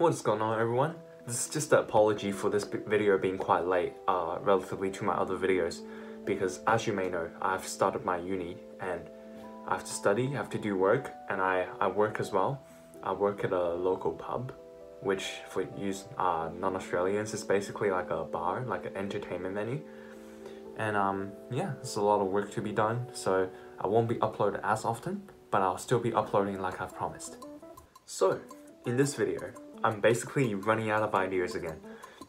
What's going on everyone? This is just an apology for this video being quite late, uh, relatively to my other videos, because as you may know, I've started my uni and I have to study, I have to do work, and I, I work as well. I work at a local pub, which for use uh, non-Australians is basically like a bar, like an entertainment venue. And um, yeah, there's a lot of work to be done, so I won't be uploaded as often, but I'll still be uploading like I've promised. So, in this video, I'm basically running out of ideas again.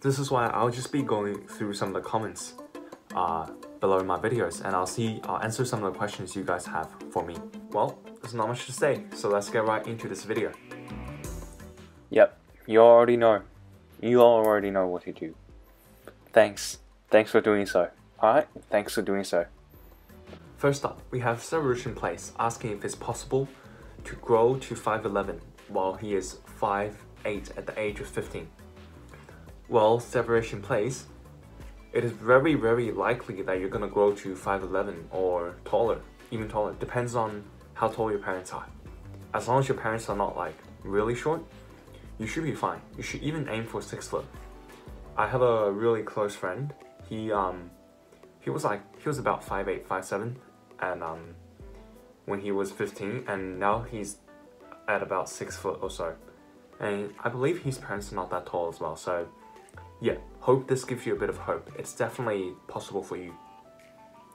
This is why I'll just be going through some of the comments uh, below my videos and I'll see, I'll answer some of the questions you guys have for me. Well, there's not much to say, so let's get right into this video. Yep, you already know. You already know what to do. Thanks. Thanks for doing so. Alright, thanks for doing so. First up, we have Severation Place asking if it's possible to grow to 5'11 while he is 5'8 at the age of 15. Well, separation Place, it is very, very likely that you're gonna grow to 5'11 or taller, even taller. Depends on how tall your parents are. As long as your parents are not like really short, you should be fine. You should even aim for 6 foot. I have a really close friend. He um he was like he was about 5'8, 5'7 and um when he was 15 and now he's at about 6 foot or so. And I believe his parents are not that tall as well, so yeah, hope this gives you a bit of hope. It's definitely possible for you.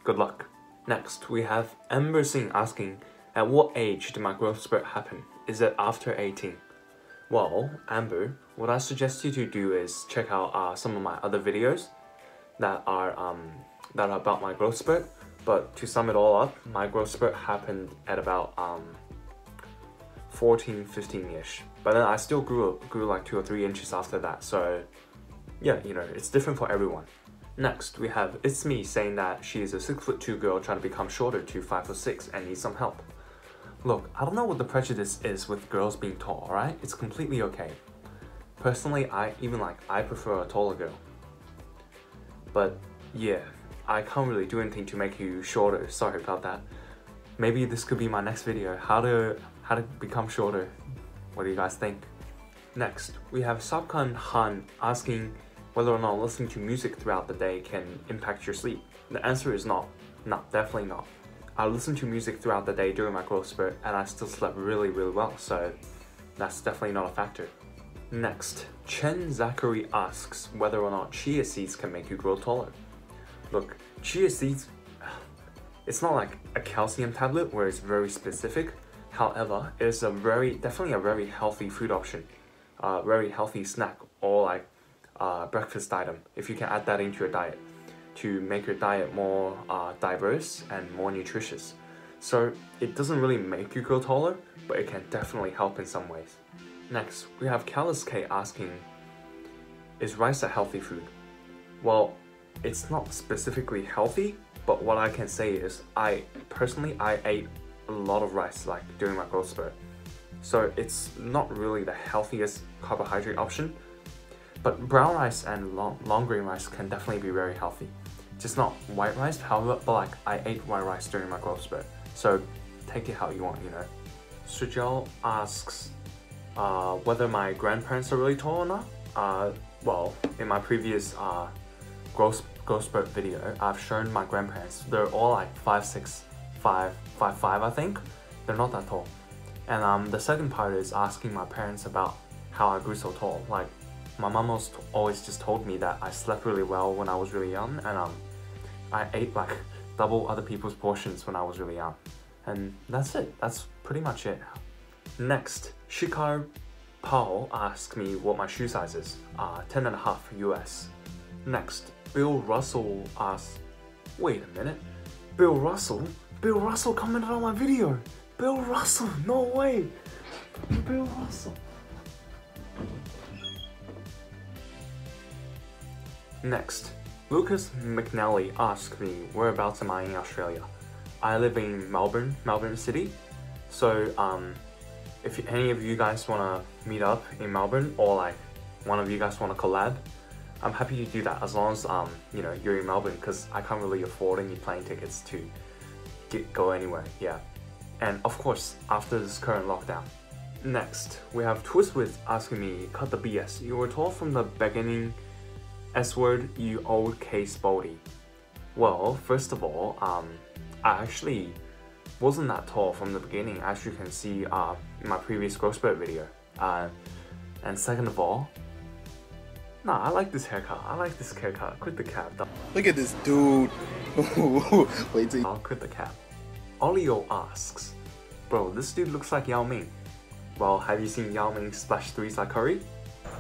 Good luck. Next, we have Amber Singh asking, at what age did my growth spurt happen? Is it after 18? Well, Amber, what I suggest you to do is check out uh, some of my other videos that are um, that are about my growth spurt. But to sum it all up, my growth spurt happened at about um, 14, 15-ish. But then I still grew up, grew like two or three inches after that. So yeah, you know, it's different for everyone. Next, we have It's Me saying that she is a 6 foot 2 girl trying to become shorter to 5 foot 6 and needs some help. Look, I don't know what the prejudice is with girls being tall, alright? It's completely okay. Personally, I even like, I prefer a taller girl. But yeah, I can't really do anything to make you shorter, sorry about that. Maybe this could be my next video, how to, how to become shorter. What do you guys think? Next, we have Sabkan Han asking whether or not listening to music throughout the day can impact your sleep. The answer is not. No, definitely not. I listened to music throughout the day during my growth spurt and I still slept really, really well, so that's definitely not a factor. Next, Chen Zachary asks whether or not chia seeds can make you grow taller. Look, chia seeds, it's not like a calcium tablet where it's very specific. However, it is a very, definitely a very healthy food option, a uh, very healthy snack or like uh, breakfast item if you can add that into your diet to make your diet more uh, diverse and more nutritious. So it doesn't really make you grow taller, but it can definitely help in some ways. Next, we have Callus K asking, is rice a healthy food? Well, it's not specifically healthy, but what I can say is I personally I ate a lot of rice like during my growth spurt. So it's not really the healthiest carbohydrate option, but brown rice and long, long grain rice can definitely be very healthy. Just not white rice, however, but like I ate white rice during my growth spurt. So take it how you want, you know. Sujal asks uh, whether my grandparents are really tall or not. Uh, well, in my previous uh, growth, growth spurt video, I've shown my grandparents. They're all like 5'6", 5, 5'5", I think. They're not that tall. And um, the second part is asking my parents about how I grew so tall. Like, my mom always just told me that I slept really well when I was really young and um, I ate like double other people's portions when I was really young. And that's it, that's pretty much it. Next, Shikar Paul asked me what my shoe size is, uh, 10 and a half US. Next, Bill Russell asked, wait a minute, Bill Russell? Bill Russell commented on my video! Bill Russell, no way! Bill Russell. Next, Lucas McNally asked me whereabouts am I in Australia. I live in Melbourne, Melbourne City. So um, if any of you guys want to meet up in Melbourne or like one of you guys want to collab, I'm happy to do that as long as um, you know you're in Melbourne because I can't really afford any plane tickets to get, go anywhere. Yeah, and of course after this current lockdown. Next, we have Twistwith asking me, cut the BS. You were told from the beginning S-word, you old case body. Well, first of all, um, I actually wasn't that tall from the beginning, as you can see uh, in my previous growth spurt video. Uh, and second of all, nah, I like this haircut. I like this haircut. Quit the cap. Look at this dude. Wait till I'll quit the cap. Olio asks, Bro, this dude looks like Yao Ming. Well, have you seen Yao Ming splash threes like Curry? Oh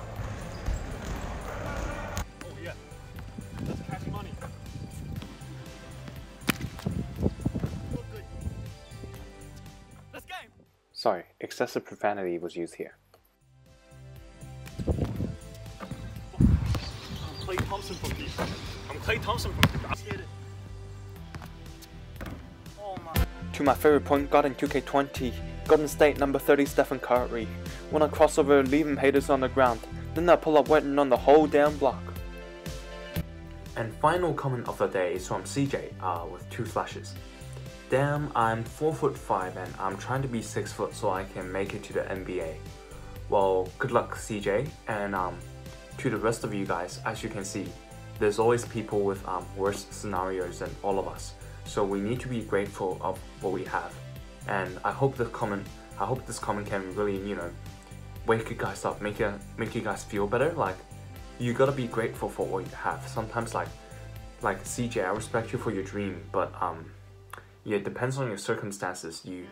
yeah. That's cash money. Let's game. Sorry, excessive profanity was used here. I'm Klay Thompson from Duke. I'm Klay Thompson from Duke. To my favorite point guard in 2K20, Golden State number 30 Stephen Curry. When I cross over, leaving haters on the ground. Then I pull up wetting on the whole damn block. And final comment of the day is from CJ uh, with two flashes. Damn, I'm 4 foot 5 and I'm trying to be 6 foot so I can make it to the NBA. Well, good luck CJ and um, to the rest of you guys, as you can see, there's always people with um, worse scenarios than all of us. So we need to be grateful of what we have. And I hope this comment, I hope this comment can really, you know, wake you guys up, make you make you guys feel better. Like you gotta be grateful for what you have. Sometimes like like CJ, I respect you for your dream, but um yeah, it depends on your circumstances. You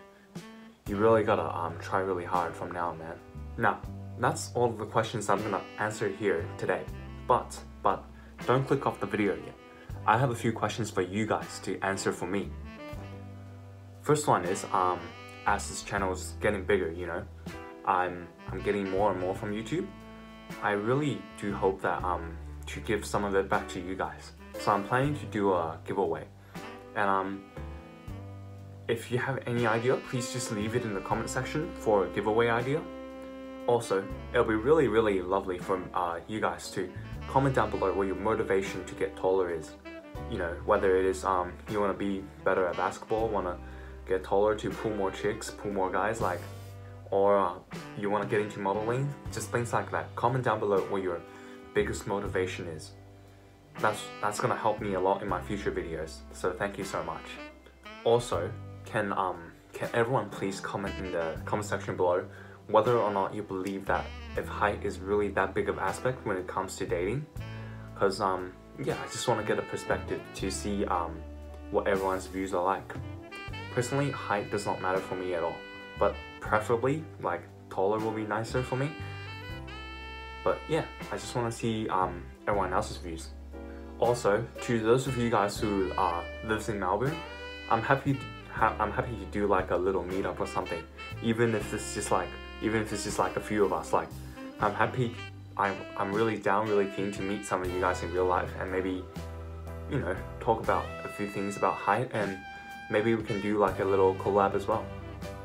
you really gotta um try really hard from now on, man. Now, that's all the questions I'm gonna answer here today. But but don't click off the video yet. I have a few questions for you guys to answer for me. First one is um as this channel is getting bigger, you know, I'm I'm getting more and more from YouTube. I really do hope that um to give some of it back to you guys. So I'm planning to do a giveaway. And um if you have any idea, please just leave it in the comment section for a giveaway idea. Also, it'll be really really lovely for uh, you guys to comment down below what your motivation to get taller is. You know, whether it is um you want to be better at basketball, want to get taller to pull more chicks, pull more guys, like or uh, you want to get into modeling, just things like that. Comment down below what your biggest motivation is. That's that's gonna help me a lot in my future videos. So thank you so much. Also, can um can everyone please comment in the comment section below whether or not you believe that if height is really that big of aspect when it comes to dating? Cause um yeah, I just want to get a perspective to see um what everyone's views are like. Personally, height does not matter for me at all, but preferably like taller will be nicer for me. But yeah, I just want to see um, everyone else's views. Also, to those of you guys who uh, lives in Melbourne, I'm happy. Ha I'm happy to do like a little meetup or something, even if it's just like even if it's just like a few of us. Like, I'm happy. I'm I'm really down, really keen to meet some of you guys in real life and maybe, you know, talk about a few things about height and maybe we can do like a little collab as well.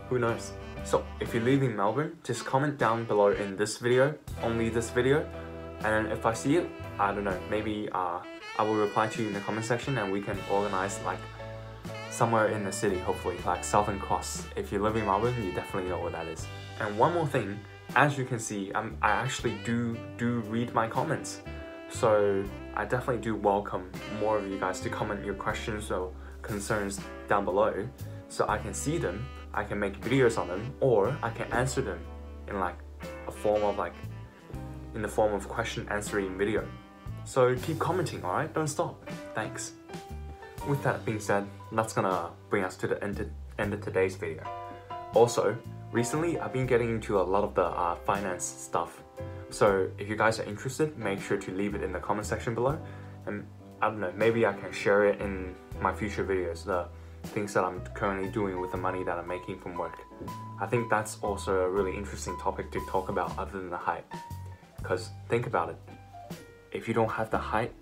Who knows? So if you live in Melbourne, just comment down below in this video, only this video, and if I see it, I don't know, maybe uh, I will reply to you in the comment section and we can organize like somewhere in the city, hopefully, like Southern Cross. If you live in Melbourne, you definitely know what that is. And one more thing, as you can see, I'm, I actually do do read my comments. So I definitely do welcome more of you guys to comment your questions or concerns down below so I can see them I can make videos on them or I can answer them in like a form of like in the form of question answering video. So keep commenting, alright? Don't stop. Thanks. With that being said, that's gonna bring us to the end, end of today's video. Also, recently I've been getting into a lot of the uh, finance stuff. So if you guys are interested, make sure to leave it in the comment section below. And I don't know, maybe I can share it in my future videos. The things that I'm currently doing with the money that I'm making from work. I think that's also a really interesting topic to talk about other than the height. Because think about it, if you don't have the height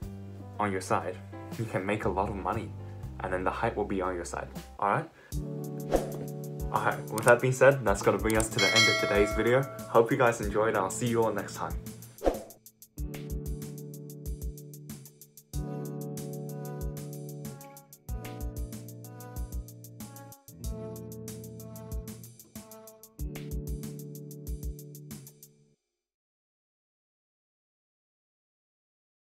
on your side, you can make a lot of money and then the height will be on your side, alright? Alright, with that being said, that's gonna bring us to the end of today's video. Hope you guys enjoyed and I'll see you all next time.